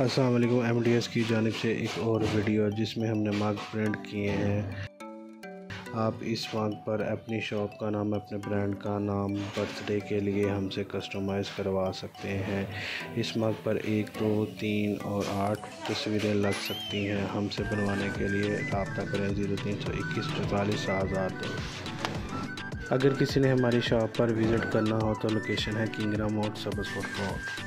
Aslam M D S की जानब से एक और वीडियो जिसमें हमने मार्क प्रिंट किए हैं। आप इस मार्क पर अपनी शॉप का नाम, अपने ब्रांड का नाम, बर्थडे के लिए हमसे कस्टमाइज़ करवा सकते हैं। इस मार्क पर एक, दो, तीन और आठ तस्वीरें लग सकती हैं हमसे बनवाने के लिए। रबता करें ज़ीरो तीन सौ इक्कीस पैंतालीस आज़ाद दो। अगर किसी ने हमारी शॉप पर विज़िट करना हो तो लोकेशन है किंगरा मोड सबसपुर रोड।